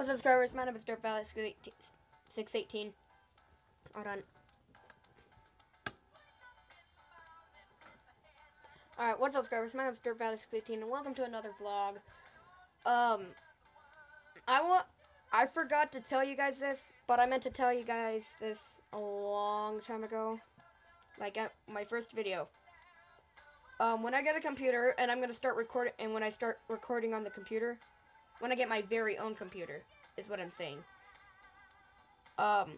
What's up, subscribers? My name is Derp Valley 618. Hold on. Alright, what's up, subscribers? My name is Derp Valley 618, and welcome to another vlog. Um, I want. I forgot to tell you guys this, but I meant to tell you guys this a long time ago. Like, at my first video. Um, when I get a computer, and I'm gonna start recording, and when I start recording on the computer, when I get my very own computer, is what I'm saying. Um,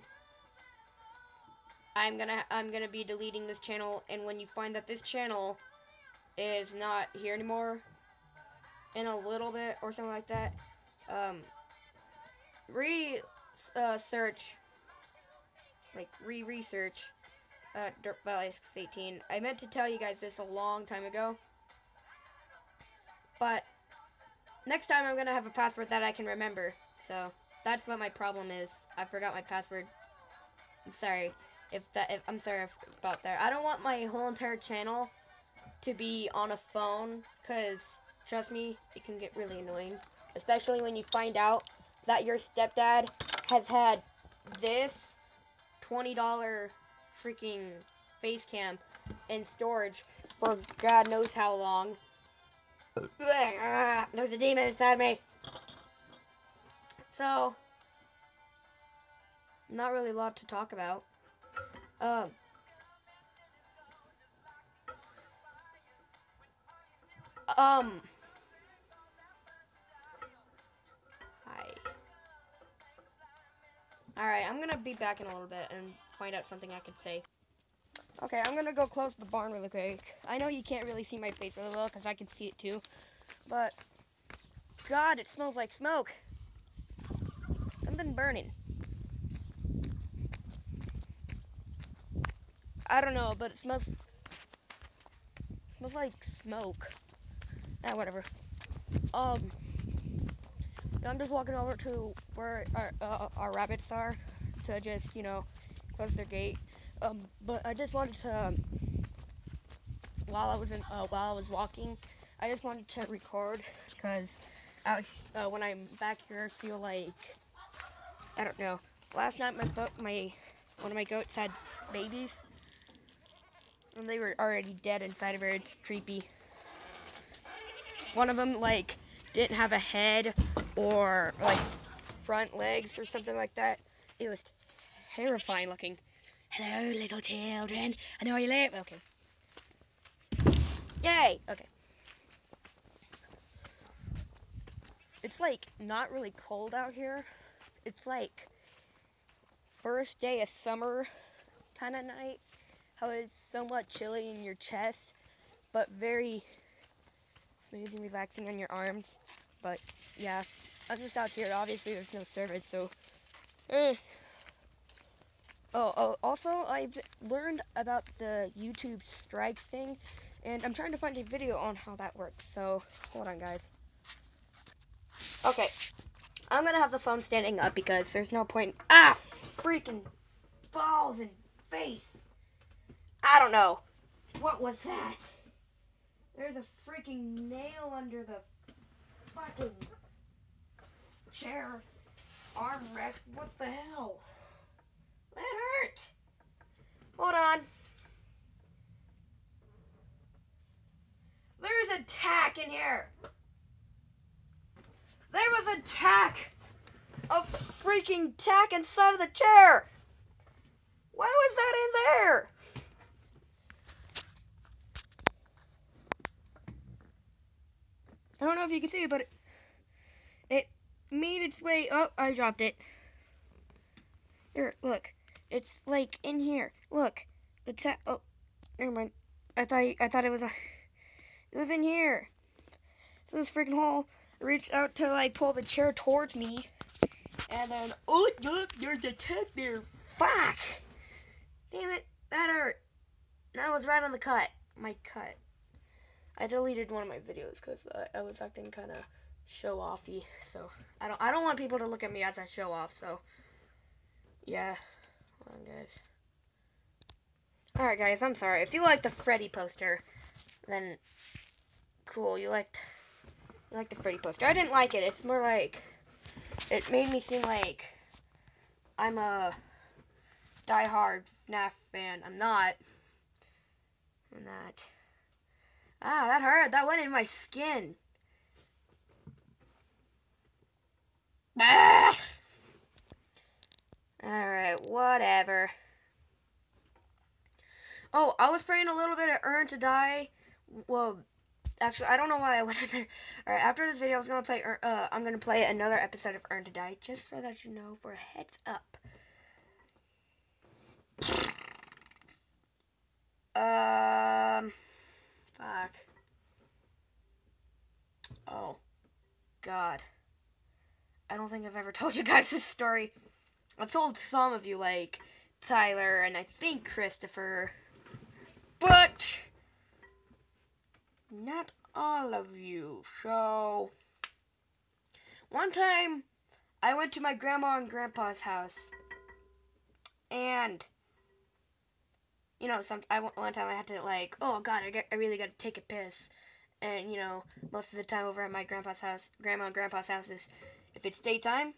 I'm gonna I'm gonna be deleting this channel, and when you find that this channel is not here anymore, in a little bit or something like that, um, re uh, search, like re research, uh, Derp Valley 18. I meant to tell you guys this a long time ago, but next time I'm gonna have a password that I can remember. So that's what my problem is. I forgot my password. I'm sorry if that. If I'm sorry about that. I don't want my whole entire channel to be on a phone, cause trust me, it can get really annoying, especially when you find out that your stepdad has had this twenty dollar freaking face cam in storage for God knows how long. There's a demon inside me. So, not really a lot to talk about. Um, um, hi. Alright, I'm gonna be back in a little bit and find out something I can say. Okay, I'm gonna go close the barn really quick. I know you can't really see my face really well because I can see it too, but God, it smells like smoke. Something burning. I don't know, but it smells it smells like smoke. Ah, whatever. Um, I'm just walking over to where our, uh, our rabbits are to just, you know, close their gate. Um, but I just wanted to, um, while I was in, uh, while I was walking, I just wanted to record because uh, when I'm back here, I feel like I don't know. Last night, my goat, my one of my goats had babies, and they were already dead inside of her. It's creepy. One of them like didn't have a head or like front legs or something like that. It was terrifying looking. Hello, little children. I know you're late. Okay. Yay. Okay. It's like not really cold out here. It's like first day of summer kind of night. How it's somewhat chilly in your chest, but very smooth and relaxing on your arms. But yeah, I'm just out here. Obviously, there's no service, so. Eh. Oh, oh, also, I've learned about the YouTube strike thing, and I'm trying to find a video on how that works. So, hold on, guys. Okay, I'm gonna have the phone standing up because there's no point. Ah, freaking balls and face. I don't know. What was that? There's a freaking nail under the fucking chair armrest. What the hell? Hold on. There's a tack in here. There was a tack. A freaking tack inside of the chair. Why was that in there? I don't know if you can see it, but it, it made its way. Oh, I dropped it. Here, look. It's like in here. Look, the ta- Oh, never mind. I thought I thought it was a. It was in here. So this freaking hole reached out to like pull the chair towards me, and then oh look, there's a tag there. Fuck! Damn it, that hurt. That was right on the cut. My cut. I deleted one of my videos because I, I was acting kind of show offy. So I don't I don't want people to look at me as I show off. So yeah, hold on guys. All right, guys. I'm sorry if you like the Freddy poster, then cool. You liked you like the Freddy poster. I didn't like it. It's more like it made me seem like I'm a diehard FNAF fan. I'm not. I'm not. Ah, that hurt. That went in my skin. Ah! Alright, whatever. Oh, I was playing a little bit of Earn to Die. Well, actually, I don't know why I went in there. All right, after this video, I was gonna play. Uh, I'm gonna play another episode of Earn to Die, just for that you know, for a heads up. Um, fuck. Oh, God. I don't think I've ever told you guys this story. I've told some of you, like Tyler and I think Christopher, but not all of you. So, one time I went to my grandma and grandpa's house, and you know, some I one time I had to like, oh god, I get, I really got to take a piss, and you know, most of the time over at my grandpa's house, grandma and grandpa's houses, if it's daytime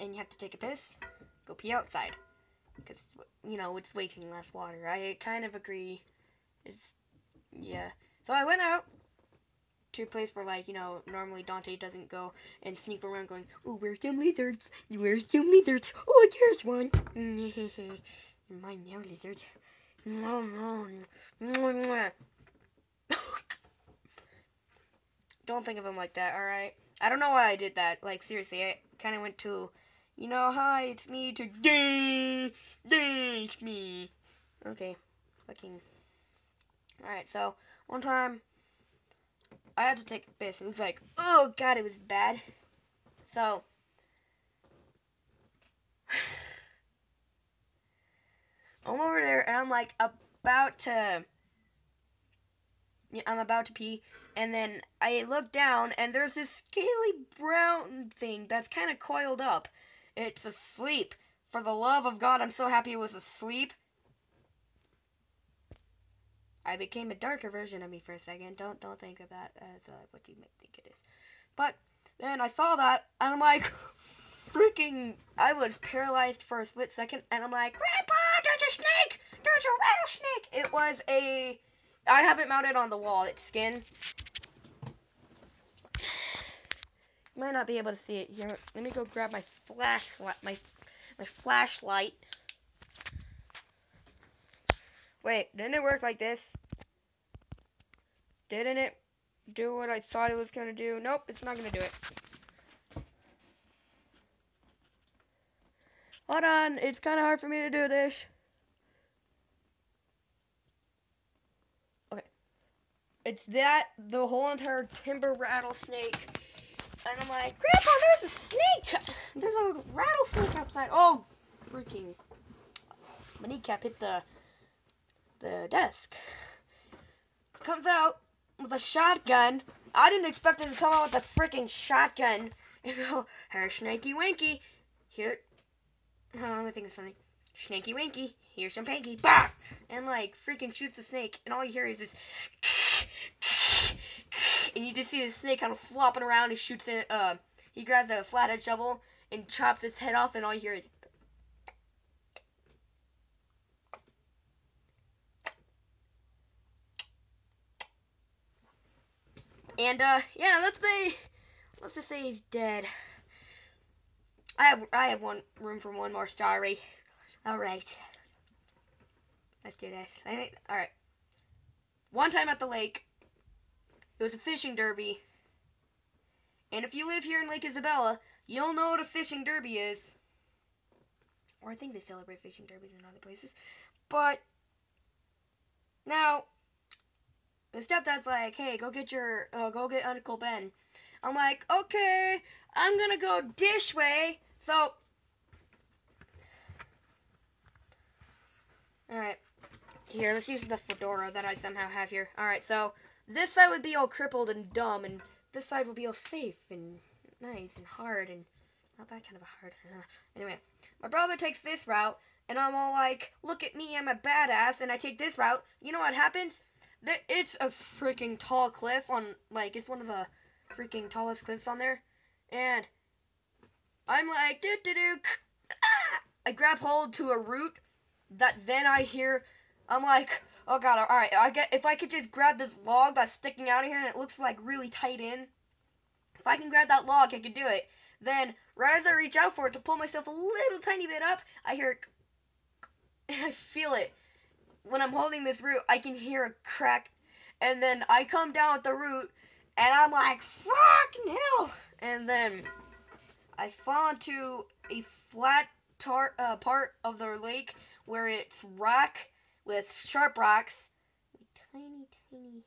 and you have to take a piss, go pee outside, because you know it's wasting less water. I kind of agree. It's yeah. So I went out to a place where, like, you know, normally Dante doesn't go and sneak around going, oh, where's some lizards? Where's some lizards? Oh, there's one. My nail lizard. Don't think of him like that, alright? I don't know why I did that. Like, seriously, I kind of went to, you know, hi, it's me to dance, me. Okay, fucking. Alright, so, one time, I had to take a piss. It was like, oh god, it was bad. So, I'm over there and I'm like about to, Yeah, I'm about to pee, and then I look down and there's this scaly brown thing that's kind of coiled up. It's asleep. For the love of God, I'm so happy it was asleep. I became a darker version of me for a second. Don't don't think of that as uh, what you might think it is. But then I saw that and I'm like, freaking! I was paralyzed for a split second, and I'm like, Grandpa, there's a snake! There's a rattlesnake! It was a. I have it mounted on the wall. It's skin. You might not be able to see it here. Let me go grab my flashlight. My my flashlight. Wait, didn't it work like this? Didn't it do what I thought it was to do? Nope, it's not to do it. Hold on, it's kind of hard for me to do this. Okay. It's that, the whole entire timber rattlesnake. And I'm like, Grandpa, there's a snake! There's a rattlesnake outside. Oh, freaking. My kneecap hit the the desk. Comes out with a shotgun. I didn't expect him to come out with a freaking shotgun and go, "Her snaky winky, here." Oh, let me think of something. Snaky winky, here's some panky, bah! And like freaking shoots the snake, and all you hear is this, and you just see the snake kind of flopping around and shoots it. Uh, he grabs a flathead shovel and chops its head off, and all you hear is And uh, yeah, let's say, let's just say he's dead. I have I have one room for one more story. All right, let's do this. All right. One time at the lake, it was a fishing derby. And if you live here in Lake Isabella, you'll know what a fishing derby is. Or I think they celebrate fishing derbies in other places. But now my stepdad's like, hey, go get your, uh, go get Uncle Ben. I'm like, okay, I'm gonna go dish way. So, alright. Here, let's use the fedora that I somehow have here. Alright, so, this side would be all crippled and dumb, and this side would be all safe and nice and hard and not that kind of a hard. anyway, my brother takes this route, and I'm all like, look at me, I'm a badass, and I take this route. You know what happens? It's a freaking tall cliff on, like, it's one of the freaking tallest cliffs on there. And I'm like, doo doo doo. Ah! I grab hold to a root that then I hear. I'm like, oh god, all right. I get if I could just grab this log that's sticking out of here and it looks like really tight in. If I can grab that log, I can do it. Then, right as I reach out for it to pull myself a little tiny bit up, I hear it. I feel it. When I'm holding this root, I can hear a crack. And then I come down with the root, and I'm like, fucking hell! And then I fall into a flat tar- uh, part of the lake where it's rock with sharp rocks. Tiny, tiny.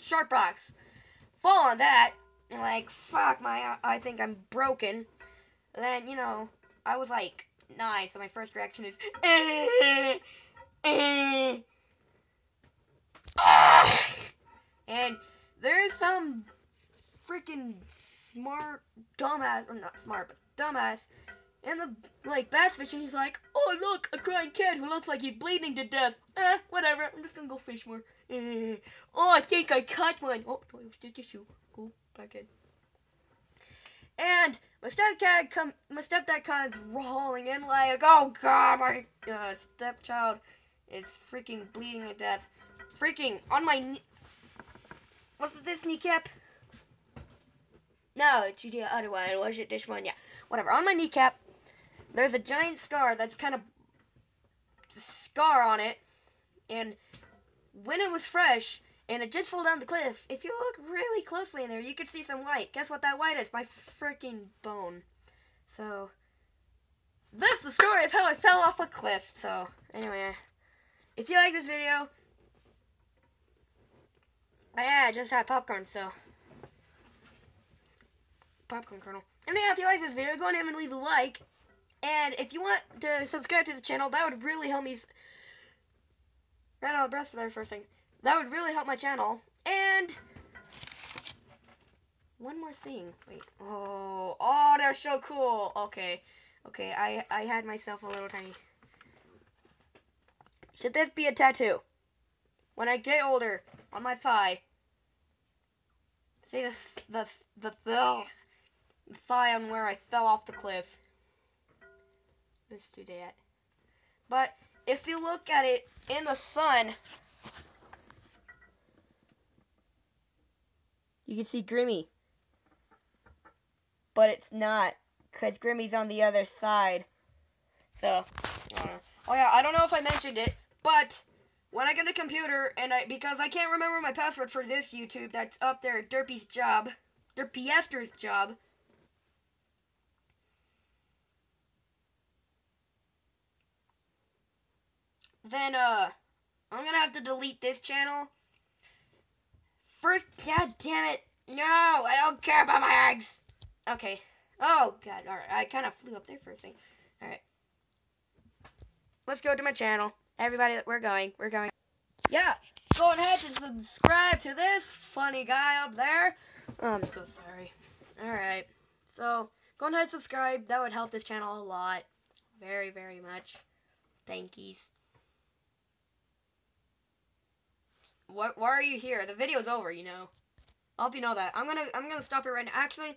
Sharp rocks. Fall on that. And like, fuck, my, I think I'm broken. And then, you know, I was like nine, so my first reaction is, eh, eh, ah. and there's some freaking smart dumbass, or not smart, but dumbass, in the like bass fishing. He's like, oh look, a crying kid who looks like he's bleeding to death. Eh, whatever. I'm just gonna go fish more. Eh. Oh, I think I caught one. Oh, no, it was just a shoe. Go back in. And my stepdad come, my stepdad comes rolling in like, oh god, my uh, stepchild is freaking bleeding to death. Freaking on my knee. It this kneecap? No, it's the other one. Was it this one? Yeah. Whatever. On my kneecap, there's a giant scar that's kind of scar on it. And when it was fresh, and it just fell down the cliff. If you look really closely in there, you could see some white. Guess what that white is? My freaking bone. So, that's the story of how I fell off a cliff. So, anyway, if you like this video, yeah, I just had popcorn, so popcorn kernel. And yeah, if you like this video, go ahead and leave a like. And if you want to subscribe to the channel, that would really help me. Ran out of breath there for a second. That would really help my channel. And one more thing. Wait. Oh, oh, they're so cool. Okay, okay. I I had myself a little tiny. Should this be a tattoo? When I get older, on my thigh. Say the the the the, the thigh on where I fell off the cliff. Let's that. But if you look at it in the sun, you can see Grimmy. But it's not, because Grimmy's on the other side. So, uh, oh yeah, I don't know if I mentioned it, but when I get a computer, and I because I can't remember my password for this YouTube that's up there, Derpy's job, Derpyester's job. Then, uh, I'm gonna have to delete this channel. First, god damn it. No, I don't care about my eggs. Okay. Oh, God. All right. I kind of flew up there for a second. All right. Let's go to my channel. Everybody, we're going. We're going. Yeah. Go ahead and subscribe to this funny guy up there. Oh, I'm so sorry. All right. So, go ahead and subscribe. That would help this channel a lot. Very, very much. Thankies. What, why are you here? The video's over, you know. I hope you know that. I'm gonna I'm gonna stop it right now. Actually,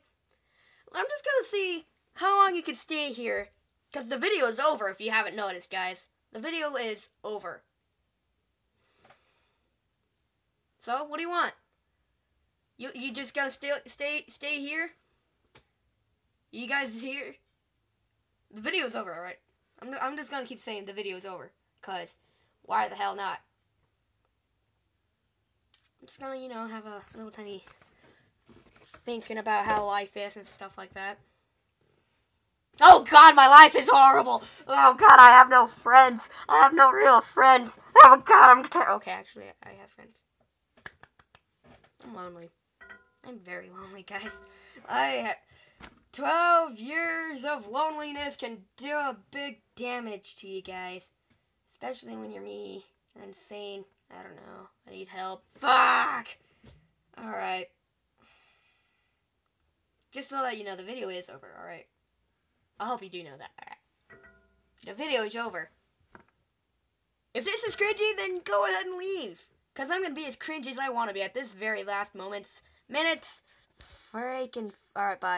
I'm just gonna see how long you can stay here. Because the video is over if you haven't noticed, guys. The video is over. So, what do you want? You you just gonna stay stay stay here? You guys here? The video's over, alright? I'm, I'm just gonna keep saying the video's over. Because, why the hell not? I'm just gonna, you know, have a little tiny thinking about how life is and stuff like that. Oh god, my life is horrible. Oh god, I have no friends. I have no real friends. Oh god, I'm ter- okay. Actually, I have friends. I'm lonely. I'm very lonely, guys. I twelve years of loneliness can do a big damage to you guys, especially when you're me. You're insane. I don't know. I need help. Fuck! Alright. Just so that you know, the video is over, alright? I hope you do know that, alright? The video is over. If this is cringy, then go ahead and leave. Because I'm going to be as cringy as I want to be at this very last moments. Minutes. Freaking. Alright, bye.